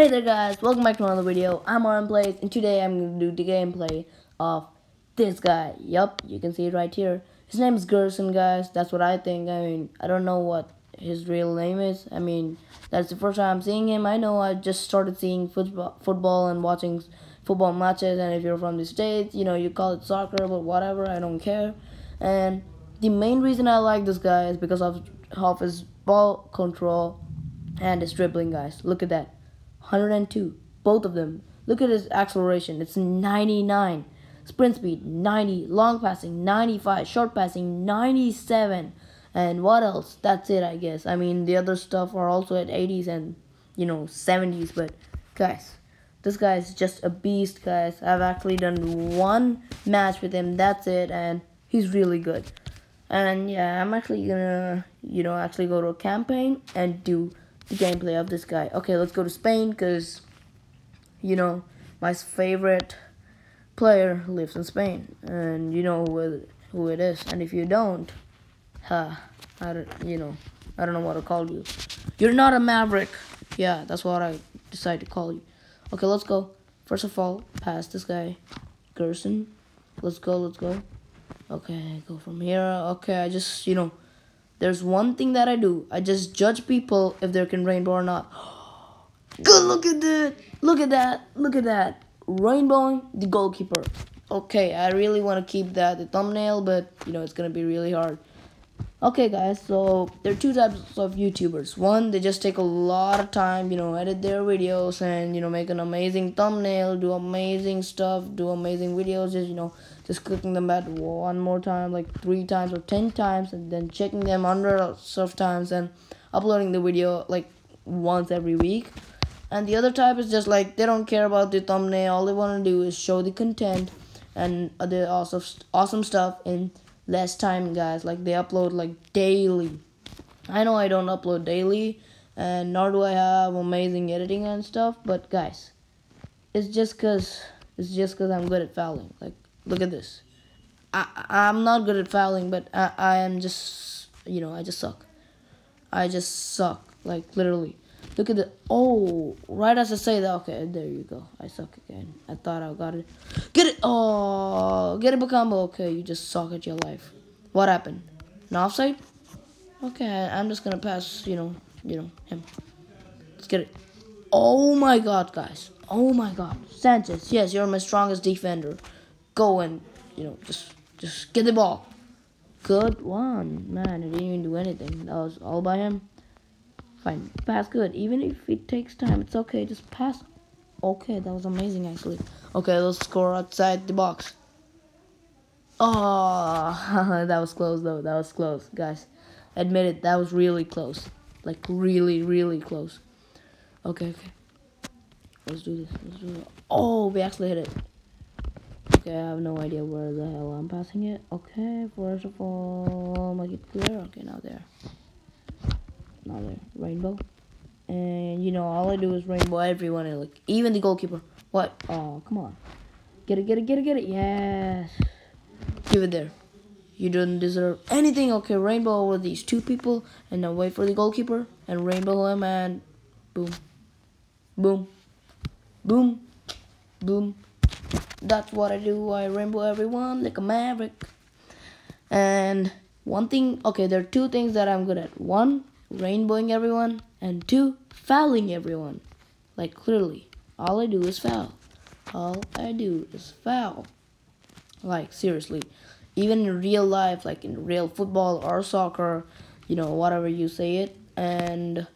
Hey there guys, welcome back to another video. I'm Aryan Plays and today I'm going to do the gameplay of this guy. Yup, you can see it right here. His name is Gerson guys, that's what I think. I mean, I don't know what his real name is. I mean, that's the first time I'm seeing him. I know I just started seeing football, football and watching football matches and if you're from the States, you know, you call it soccer, but whatever, I don't care. And the main reason I like this guy is because of, of his ball control and his dribbling guys. Look at that. 102. Both of them. Look at his acceleration. It's 99. Sprint speed 90. Long passing 95. Short passing 97. And what else? That's it, I guess. I mean, the other stuff are also at 80s and, you know, 70s. But, guys, this guy is just a beast, guys. I've actually done one match with him. That's it. And he's really good. And, yeah, I'm actually gonna, you know, actually go to a campaign and do the gameplay of this guy. Okay, let's go to Spain because, you know, my favorite player lives in Spain, and you know who it, who it is. And if you don't, huh, I don't, you know, I don't know what to call you. You're not a maverick. Yeah, that's what I decided to call you. Okay, let's go. First of all, pass this guy, Gerson. Let's go, let's go. Okay, go from here. Okay, I just, you know, there's one thing that I do. I just judge people if they can rainbow or not. Good, look at that. Look at that. Look at that. Rainbowing the goalkeeper. Okay, I really want to keep that the thumbnail, but you know, it's going to be really hard. Okay, guys, so there are two types of YouTubers. One, they just take a lot of time, you know, edit their videos and, you know, make an amazing thumbnail, do amazing stuff, do amazing videos, just, you know, just clicking them back one more time, like three times or ten times, and then checking them hundreds of times and uploading the video, like, once every week. And the other type is just like, they don't care about the thumbnail, all they want to do is show the content and the awesome, awesome stuff in less time guys. Like they upload like daily. I know i don't upload daily and nor do i have amazing editing and stuff but guys it's just because it's just because i'm good at fouling. Like look at this. I i'm not good at fouling but i i am just you know i just suck. I just suck. Like literally Look at the oh right as I say that okay there you go. I suck again. I thought I got it. Get it oh get it combo okay you just suck at your life. What happened? An offside? Okay I'm just gonna pass you know you know him. Let's get it. Oh my god guys. Oh my god. Sanchez yes you're my strongest defender. Go and you know just just get the ball. Good one man. It didn't even do anything. That was all by him Fine, pass good. Even if it takes time, it's okay. Just pass. Okay, that was amazing actually. Okay, let's score outside the box. Oh, that was close though. That was close, guys. Admit it, that was really close. Like really, really close. Okay, okay. Let's do this. Let's do it. Oh, we actually hit it. Okay, I have no idea where the hell I'm passing it. Okay, first of all, make it clear. Okay, now there another rainbow. And you know, all I do is rainbow everyone, like even the goalkeeper. What? Oh, come on, get it, get it, get it, get it. Yes, give it there. You don't deserve anything. Okay, rainbow over these two people, and now wait for the goalkeeper and rainbow him, and boom, boom, boom, boom. That's what I do. I rainbow everyone like a maverick. And one thing, okay, there are two things that I'm good at. One, rainbowing everyone, and two, fouling everyone. Like clearly, all I do is foul. All I do is foul. Like seriously, even in real life, like in real football or soccer, you know, whatever you say it, and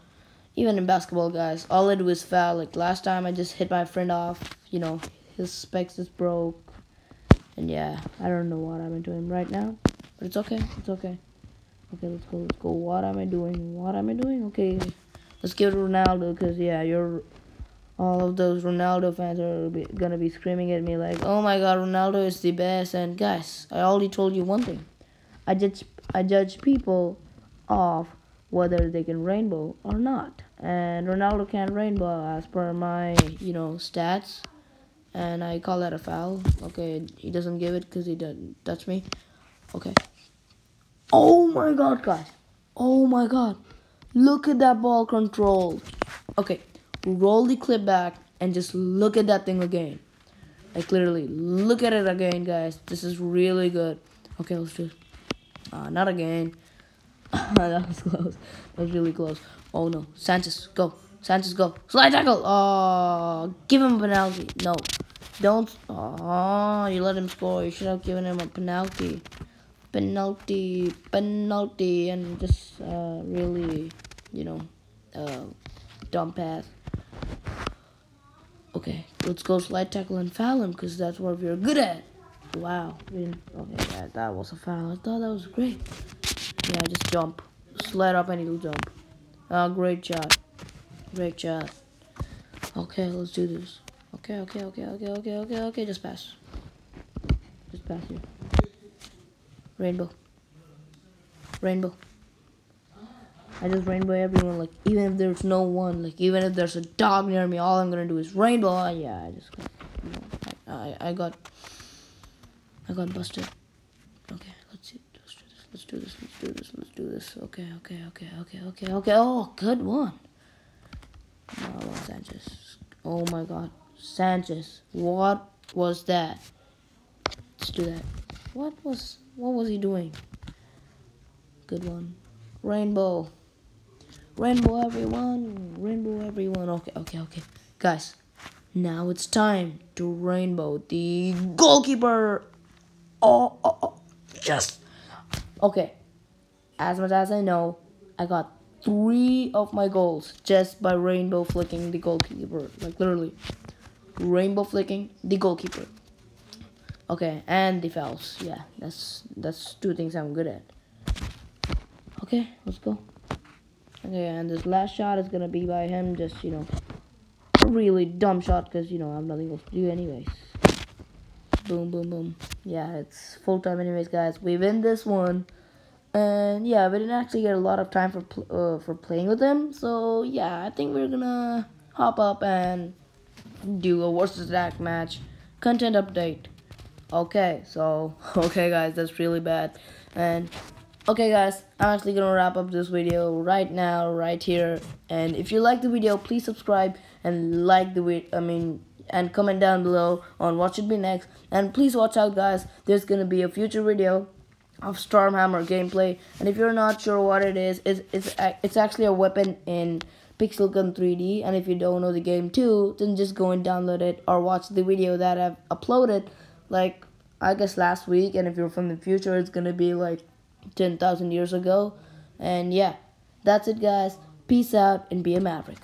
even in basketball, guys, all I do is foul. Like last time, I just hit my friend off. You know, his specs just broke, and yeah, I don't know what I'm doing right now, but it's okay. It's okay. Okay, let's go, let's go. What am I doing? What am I doing? Okay, let's give Ronaldo, because, yeah, you're, all of those Ronaldo fans are be, gonna be screaming at me like, oh my god, Ronaldo is the best, and guys, I already told you one thing. I judge, I judge people off whether they can rainbow or not. And Ronaldo can't rainbow as per my, you know, stats. And I call that a foul. Okay, he doesn't give it because he doesn't touch me. Okay. Oh my god, guys. Oh my god. Look at that ball control. Okay. roll the clip back and just look at that thing again. Like literally, look at it again, guys. This is really good. Okay, let's do. Uh, not again. that was close. That was really close. Oh no, Sanchez, go. Sanchez, go. Slide tackle. Oh, give him a penalty. No, don't. Oh, you let him score. You should have given him a penalty. Penalty, penalty, and just uh, really, you know, uh, dumb pass. Okay, let's go slide tackle and foul him because that's what we're good at. Wow. Okay, that, that was a foul. I thought that was great. Yeah, just jump. Slide up and he'll jump. Oh, great shot. Great shot. Okay, let's do this. Okay, okay, okay, okay, okay, okay, okay. Just pass. Just pass here. Rainbow. Rainbow. I just rainbow everyone, like, even if there's no one, like, even if there's a dog near me, all I'm gonna do is rainbow. Uh, yeah, I just, you know, I, I, I got, I got busted. Okay, let's see. Let's do this. Let's do this. Let's do this. Okay, okay, okay, okay, okay, okay. Oh, good one. Oh, Sanchez. Oh my God, Sanchez. What was that? Let's do that. What was what was he doing? Good one. Rainbow. Rainbow everyone. Rainbow everyone. Okay, okay, okay. Guys, now it's time to rainbow the goalkeeper. Oh, oh, oh. Yes. Okay. As much as I know, I got three of my goals just by rainbow flicking the goalkeeper. Like literally. Rainbow flicking the goalkeeper. Okay, and the fouls. Yeah, that's that's two things I'm good at. Okay, let's go. Okay, and this last shot is gonna be by him. Just you know, really dumb shot because you know I'm nothing else to do anyways. Boom, boom, boom. Yeah, it's full time anyways, guys. We win this one. And yeah, we didn't actually get a lot of time for uh, for playing with him. So yeah, I think we're gonna hop up and do a versus attack match. Content update. Okay, so okay guys, that's really bad. And okay guys, I'm actually gonna wrap up this video right now, right here. And if you like the video, please subscribe and like the. I mean, and comment down below on what should be next. And please watch out, guys. There's gonna be a future video of Stormhammer gameplay. And if you're not sure what it is, it's, it's, it's actually a weapon in Pixel Gun 3D. And if you don't know the game too, then just go and download it or watch the video that I've uploaded like I guess last week. And if you're from the future, it's gonna be like 10,000 years ago. And yeah, that's it guys. Peace out and be a maverick.